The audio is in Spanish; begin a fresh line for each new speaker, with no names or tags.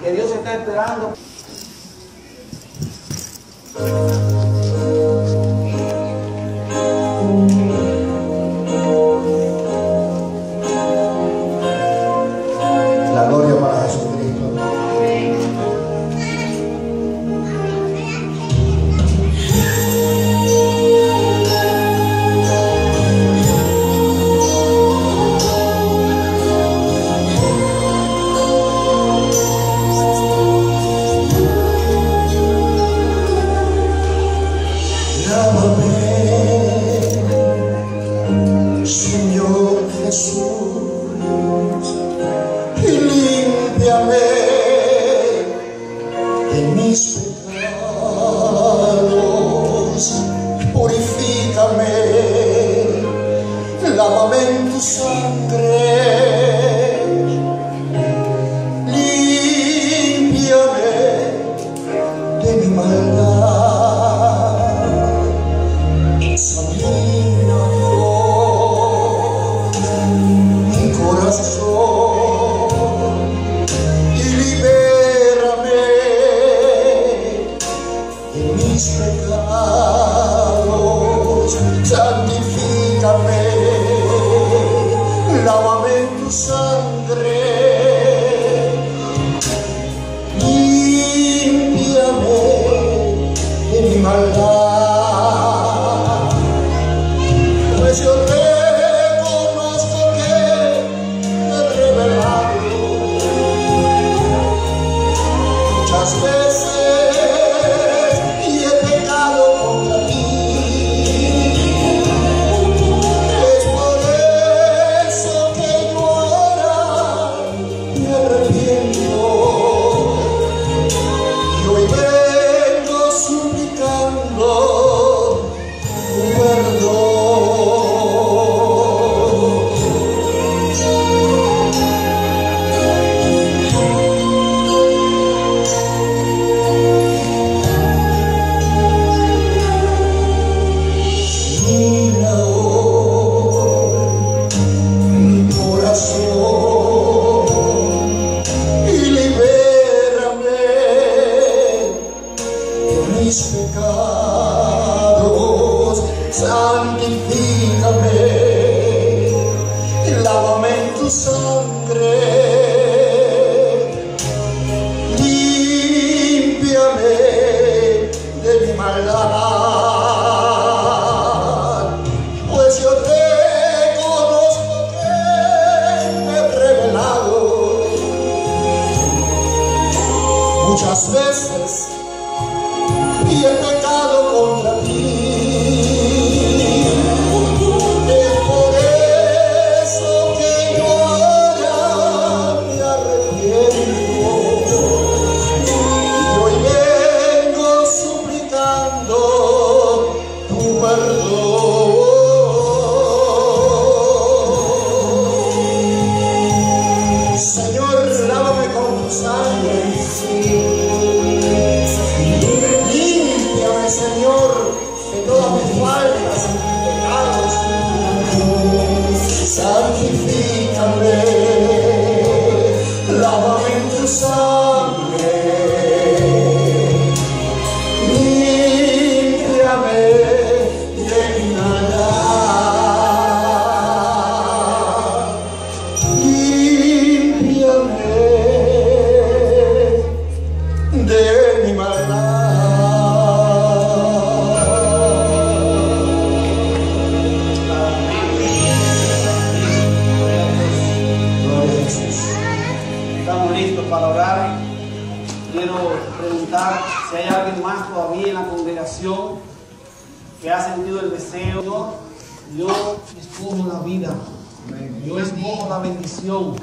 que Dios está esperando.
Mis purifícame, lávame tu sangre, límpiame de mi maldad. Mis pecados. Mis pecados, santifícame, lávame en tu sangre, límpiame de mi maldad, Señor, lávame con tu sangre. De todas mis faltas. Santifícame,
para orar. Quiero preguntar si hay alguien más todavía en la congregación que ha sentido el deseo. Yo escojo la vida. Yo escojo la bendición.